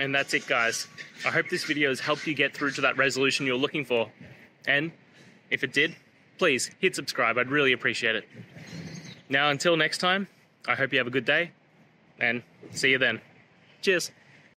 And that's it, guys. I hope this video has helped you get through to that resolution you're looking for. And if it did, please hit subscribe. I'd really appreciate it. Now, until next time, I hope you have a good day and see you then. Cheers.